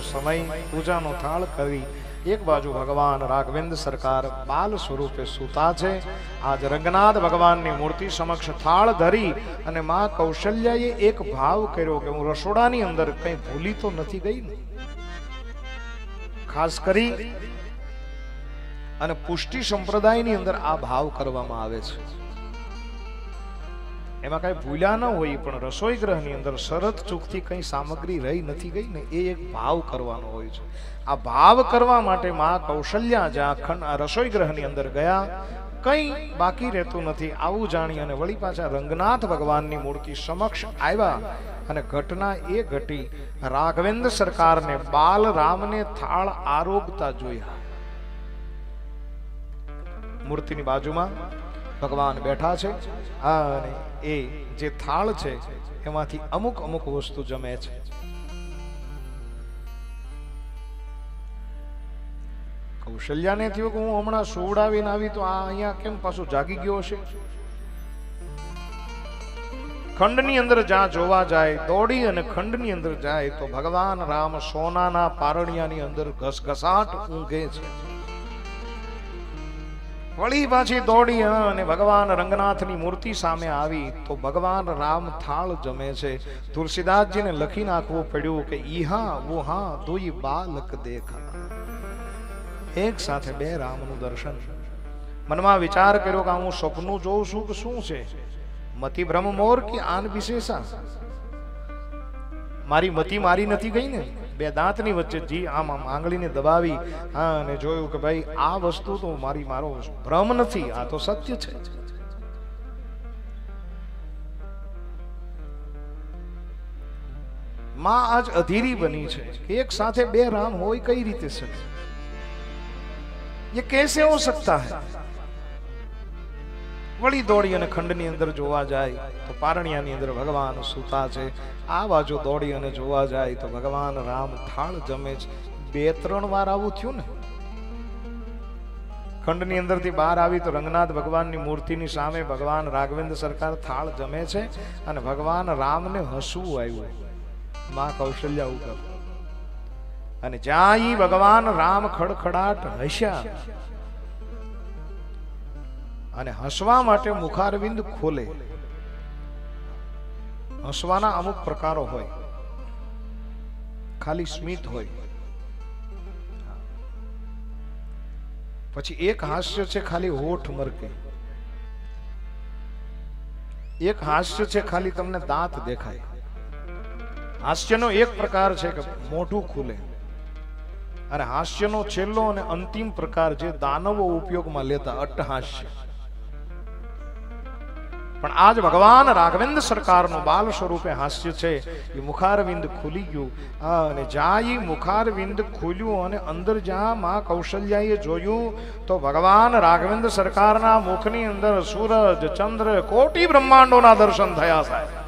સમય, પૂજાનો થાળ કરી એક બાજુ ભગવાન રાઘવેન્દ્ર સરકાર બાલ સ્વરૂપે સૂતા છે. આજ રંગનાથ ભગવાનની મૂર્તિ સમક્ષ થાળ ધરી અને મા કૌશલ્યાએ એક ભાવ કર્યો કે હું રસોડાની અંદર કંઈ ભૂલી તો નથી ગઈ ને. ખાસ કરી અને પુષ્ટિ સંપ્રદાયની અંદર આ ભાવ કરવામાં આવે છે. એમાં કઈ ભૂલ્યા ન હોય, પણ રસોઈ ગ્રહની અંદર શરત ચૂકથી કઈ સામગ્રી રહી નથી ગઈ ને એ એક ભાવ કરવાનો હોય છે. આ ભાવ કરવા માટે માં કૌશલ્યા જ્યાં ખંડ રસોઈ ગ્રહની અંદર ગયા, કઈ બાકી રહેતું નથી. આવું જાણી અને વળી પાછા રંગનાથ ભગવાનની મૂર્તિ સમક્ષ આવ્યા અને ઘટના એ ઘટી. રાઘવેન્દ્ર સરકારને બાલ રામને થાળ આરોગતા જોયા. મૂર્તિની બાજુમાં ભગવાન બેઠા છે. અને એ જે થાળ છે, એમાંથી અમુક અમુક વસ્તુ જમે છે. કૌશલ્યાને થયું કે હું હમણાં સુવડાવીને આવી તો આ અહીંયા કેમ પાછું જાગી ગયો હશે? ખંડની અંદર જ્યાં જોવા જાય, દોડી અને ખંડની અંદર જાય તો ભગવાન રામ સોનાના પારણિયાની અંદર ઘસઘસાટ ઊંઘે છે. વળી પાછી દોડી અને ભગવાન રંગનાથની મૂર્તિ સામે આવી તો ભગવાન રામ થાળ જમે છે. તુલસીદાસજીને લખી નાખવું પડ્યું કે, ઈહા, વુહા, દુઈ બાલક દેખા. એક સાથે બે રામનું દર્શન. મનમાં વિચાર કર્યો કે હું સપનું જોઉં છું કે શું છે? મતિ ભ્રમ મોર કે આન વિશેષા? મારી મતિ મારી નથી ગઈ ને. બે દાંતની વચ્ચે જી આમ આમ આંગળીને દબાવી હા અને જોયું કે ભાઈ આ વસ્તુ તો મારી મારો ભ્રમ નથી આ તો સત્ય છે માં આજ અધીરી બની છે કે એક સાથે બે રામ હોય કઈ રીતે શકે ये कैसे हो सकता है વળી દોડી અને ખંડની અંદર જોવા જાય તો પારણિયાની અંદર ભગવાન સૂતા છે. આ બાજુ દોડી અને જોવા જાય તો ભગવાન રામ થાળ જમે છે. બે ત્રણ વાર આવું થયું ને? ખંડની અંદરથી બહાર આવી તો રંગનાથ ભગવાનની મૂર્તિની સામે ભગવાન રાઘવેન્દ્ર સરકાર થાળ જમે છે અને ભગવાન રામને હસવું આવ્યું. માં કૌશલ્યા ઉપર અને જ્યાં ભગવાન રામ ખડખડાટ હસ્યા અને હસવા માટે મુખારવિંદ ખોલે. હસવાના અમુક પ્રકારો હોય. ખાલી સ્મિત હોય. પછી એક હાસ્ય છે ખાલી હોઠ મરકે. એક હાસ્ય છે ખાલી તમને દાંત દેખાય. હાસ્યનો એક પ્રકાર છે કે મોઢું ખુલે. અને હાસ્યનો છેલ્લો અને અંતિમ પ્રકાર જે દાનવો ઉપયોગમાં લેતા અટ્ટહાસ્ય. પણ આજ ભગવાન રાઘવેન્દ્ર સરકારનું બાલ સ્વરૂપે હાસ્ય છે. એ મુખારવિંદ ખુલી ગયું. અને જ્યાં મુખારવિંદ ખુલ્યું અને અંદર જ્યાં માં કૌશલ્યાએ જોયું, તો ભગવાન રાઘવેન્દ્ર સરકારના મુખની અંદર સૂરજ, ચંદ્ર, કોટી બ્રહ્માંડોના દર્શન થયા સાહેબ.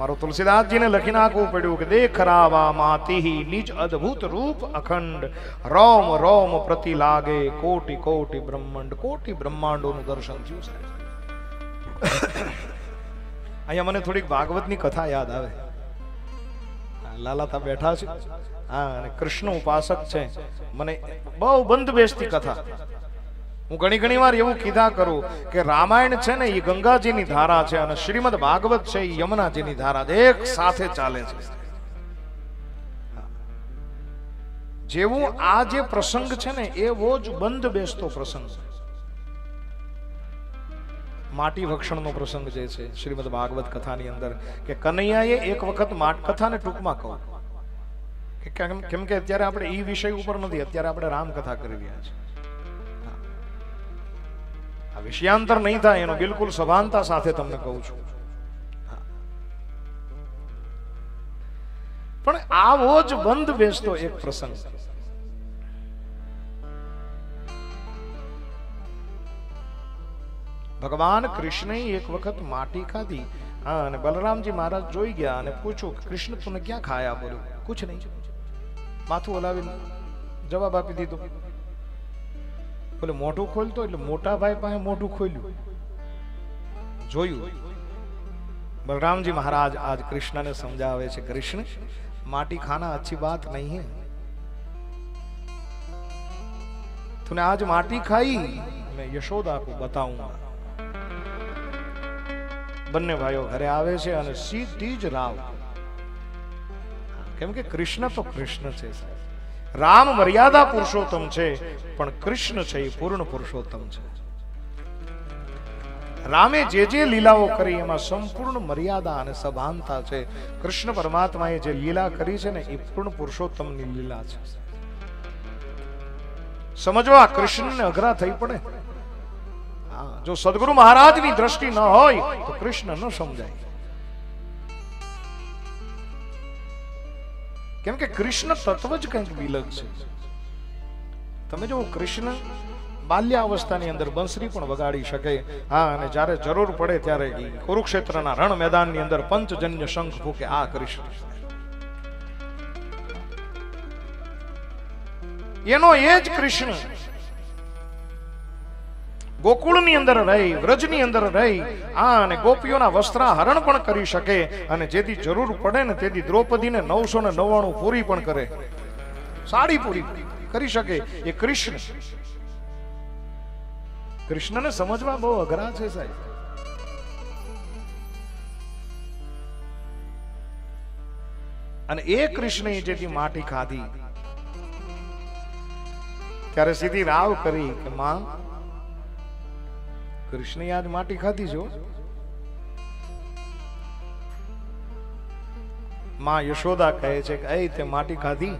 મારો તુલસીદાસજીને લખી નાખવું પડ્યું કે દેખ રાવા માતી નિજ અદ્ભુત રૂપ અખંડ. રોમ રોમ પ્રતિ લાગે, કોટી કોટી બ્રહ્માંડ, કોટી બ્રહ્માંડોનું દર્શન થયું છે. અહીંયા મને થોડીક ભાગવતની કથા યાદ આવે. લાલાતા બેઠા છે. હા, અને કૃષ્ણ ઉપાસક છે. મને બહુ બંધ બેસતી કથા. હું ઘણી ઘણી વાર એવું કીધા કરું કે રામાયણ છે ને એ ગંગાજીની ધારા છે અને શ્રીમદ ભાગવત છે એ યમુનાજીની ધારા છે. એક સાથે ચાલે છે. જેવું આ જે પ્રસંગ છે ને એવો જ બંધ બેસતો પ્રસંગ માટી ભક્ષણનો પ્રસંગ જે છે શ્રીમદ ભાગવત કથાની અંદર કે કનૈયાએ એક વખત માટ કથાને ટૂંકમાં કહું. કેમ કે અત્યારે આપણે એ વિષય ઉપર નથી, અત્યારે આપણે રામકથા કરી રહ્યા છીએ. વિષયાંતર નહીં થાય, એનો બિલકુલ સભાનતા સાથે તમને કહું છું. પણ આવો જ બંધ બેસતો એક પ્રસંગ. ભગવાન કૃષ્ણએ એક વખત માટી ખાધી, હા, અને બલરામજી મહારાજ જોઈ ગયા અને પૂછ્યું, કૃષ્ણ તુને ક્યાં ખાયા? બોલ્યું, કુછ નહીં. માથું હલાવીને જવાબ આપી દીધો. એટલે મોઢું ખોલતો એટલે મોટા ભાઈ પાસે મોઢું ખોલ્યું. જોયું. બલરામજી મહારાજ આજ કૃષ્ણને સમજાવે છે, કૃષ્ણ, માટી ખાના અચ્છી વાત નહીં હે. તુને આજ માટી ખાઈ? મેં યશોદા કો બતાઉંગા બંને ભાઈઓ ઘરે આવે છે અને સીધી જ રાવ. કેમ કે કૃષ્ણ તો કૃષ્ણ છે, સાહેબ. રામ મર્યાદા પુરુષોત્તમ છે, પણ કૃષ્ણ છે એ પૂર્ણ પુરુષોત્તમ છે. રામે જે જે લીલાઓ કરી એમાં સંપૂર્ણ મર્યાદા અને સભાનતા છે. કૃષ્ણ પરમાત્માએ જે લીલા કરી છે ને એ પૂર્ણ પુરુષોત્તમની લીલા છે. સમજવા કૃષ્ણને અઘરા થઈ પડે. જો સદગુરુ મહારાજની દ્રષ્ટિ ન હોય તો કૃષ્ણ ન સમજાય. કેમ કે કૃષ્ણ તત્વ જ કંઈક વિલગ છે. તમે જો કૃષ્ણ બાલ્યાવસ્થાની અંદર બંસરી પણ વગાડી શકે, હા, અને જ્યારે જરૂર પડે ત્યારે કુરુક્ષેત્રના રણ મેદાનની અંદર પંચજન્ય શંખ ફૂકે આ કૃષ્ણ. એનો એ જ કૃષ્ણ ગોકુળની અંદર રહી, વ્રજની અંદર રહી, આ અને ગોપીઓના વસ્ત્રાહરણ પણ કરી શકે અને જેથી જરૂર પડે ને તેથી દ્રૌપદીને નવસો ને નવ્વાણું પૂરી પણ કરે. સાડી પૂરી કરી શકે. એ કૃષ્ણ. કૃષ્ણને સમજવા બહુ અઘરા છે સાહેબ. અને એ કૃષ્ણએ જેથી માટી ખાધી, ત્યારે સીધી રાવ કરી કે, માં કૃષ્ણે આજ માટી ખાધી જો માં યશોદા કહે છે કે એ તે માટી ખાધી?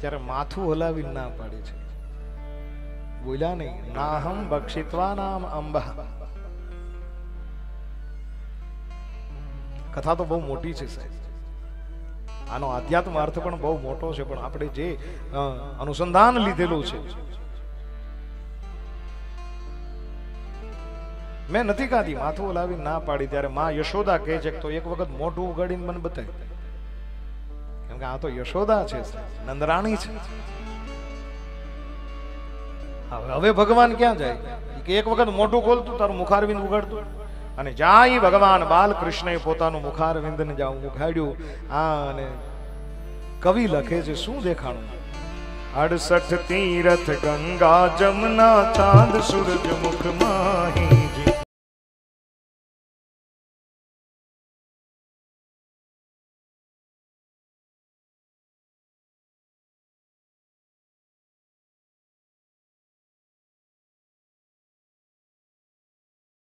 ત્યારે માથું હલાવી ના પાડે છે. બોલ્યા નહીં, નાહમ બક્ષિત્વા નામ અંબા. કથા તો બહુ મોટી છે સાહેબ. આનો આધ્યાત્મ અર્થ પણ બહુ મોટો છે, પણ આપણે જે અનુસંધાન લીધેલું છે મેં નથી કાધી માથું લાવી ના પાડી ત્યારે માં યશોદા કહે છે તો એક વખત મોઢું ઉગાડીને મને બતાય. કેમ કે આ તો યશોદા છે, નંદરાણી છે. હવે ભગવાન ક્યાં જાય? કે એક વખત મોઢું ખોલતું, તારું મુખારવિંદ ઉગાડતું. અને જાય ભગવાન બાલકૃષ્ણએ પોતાનું મુખારવિંદને જાઉં ઉઘાડ્યું, આ અને કવિ લખે છે, શું દેખાણું? અડસઠ તીરથ ગંગા જમના ચાંદ સૂરજ મુખ માહી.